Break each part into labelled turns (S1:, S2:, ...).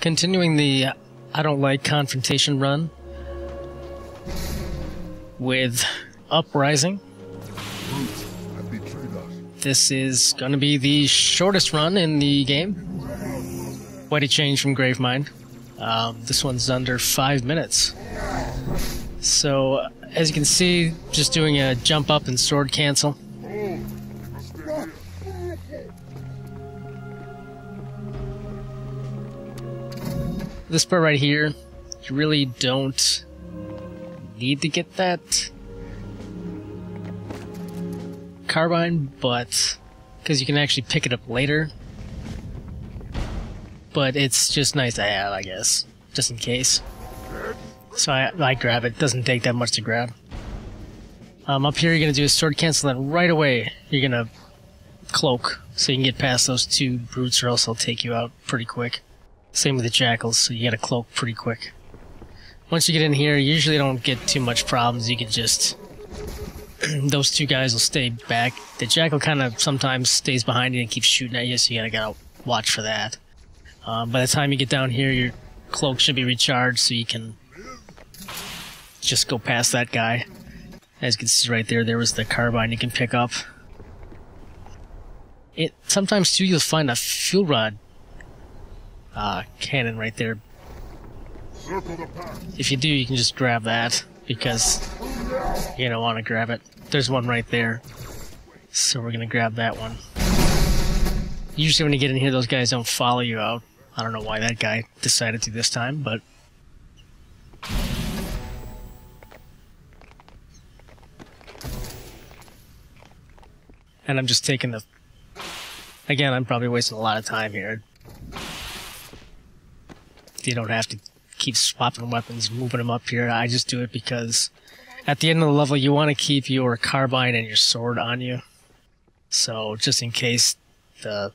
S1: continuing the I don't like confrontation run with Uprising. This is going to be the shortest run in the game. Quite a change from Gravemind. Um, this one's under five minutes. So, as you can see, just doing a jump up and sword cancel. This part right here, you really don't need to get that carbine, but because you can actually pick it up later. But it's just nice to have, I guess, just in case. So I, I grab it. Doesn't take that much to grab. Um, up here, you're gonna do a sword cancel, then right away you're gonna cloak, so you can get past those two brutes, or else they'll take you out pretty quick. Same with the jackals, so you gotta cloak pretty quick. Once you get in here, you usually don't get too much problems. You can just those two guys will stay back. The jackal kind of sometimes stays behind you and keeps shooting at you, so you gotta gotta watch for that. Um, by the time you get down here, your cloak should be recharged, so you can just go past that guy. As you can see right there, there was the carbine you can pick up. It sometimes too you'll find a fuel rod uh, cannon right there. If you do, you can just grab that because you don't want to grab it. There's one right there, so we're gonna grab that one. Usually, when you get in here, those guys don't follow you out. I don't know why that guy decided to this time, but and I'm just taking the. Again, I'm probably wasting a lot of time here. You don't have to keep swapping weapons, moving them up here. I just do it because at the end of the level, you want to keep your carbine and your sword on you. So just in case the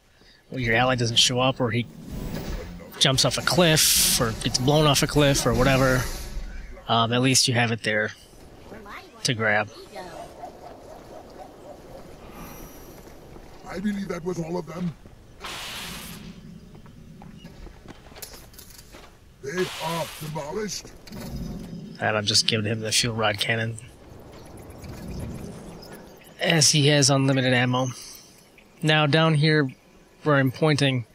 S1: your ally doesn't show up or he jumps off a cliff or gets blown off a cliff or whatever, um, at least you have it there to grab.
S2: I believe that was all of them. They are demolished.
S1: And I'm just giving him the fuel rod cannon. As he has unlimited ammo. Now, down here where I'm pointing,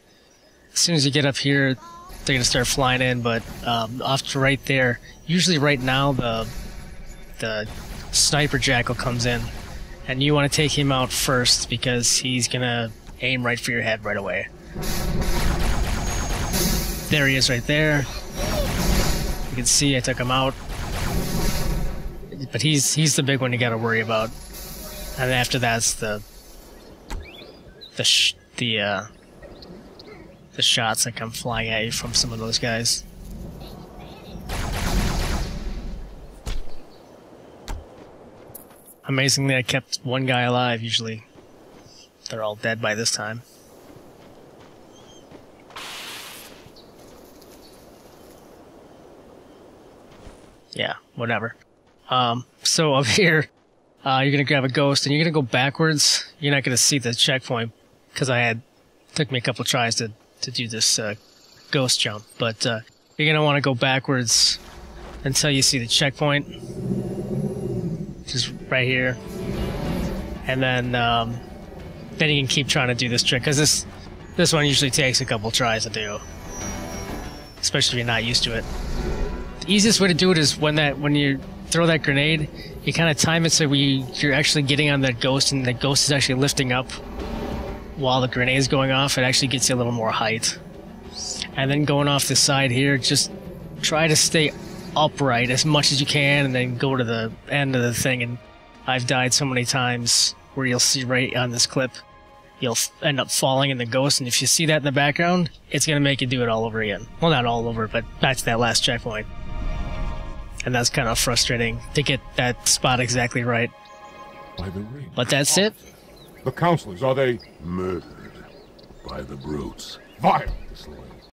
S1: as soon as you get up here, they're going to start flying in, but um, off to right there, usually right now the, the sniper jackal comes in, and you want to take him out first because he's going to aim right for your head right away. There he is right there. See I took him out. But he's he's the big one you got to worry about. And after that's the the the uh, the shots that come flying at you from some of those guys. Amazingly, I kept one guy alive. Usually, they're all dead by this time. Yeah, whatever. Um, so up here, uh, you're gonna grab a ghost and you're gonna go backwards. You're not gonna see the checkpoint because I had took me a couple tries to to do this uh, ghost jump, but uh, you're gonna want to go backwards until you see the checkpoint, just right here, and then um, then you can keep trying to do this trick because this this one usually takes a couple tries to do, especially if you're not used to it. The easiest way to do it is when that when you throw that grenade, you kind of time it so we, you're actually getting on that ghost, and the ghost is actually lifting up while the grenade is going off. It actually gets you a little more height. And then going off the side here, just try to stay upright as much as you can, and then go to the end of the thing. And I've died so many times where you'll see right on this clip, you'll end up falling in the ghost, and if you see that in the background, it's gonna make you do it all over again. Well, not all over, but back to that last checkpoint and that's kind of frustrating to get that spot exactly right.
S2: By the ring.
S1: But that's it.
S3: The councilors, are they
S2: Murdered by the brutes.
S3: vile?
S2: Slain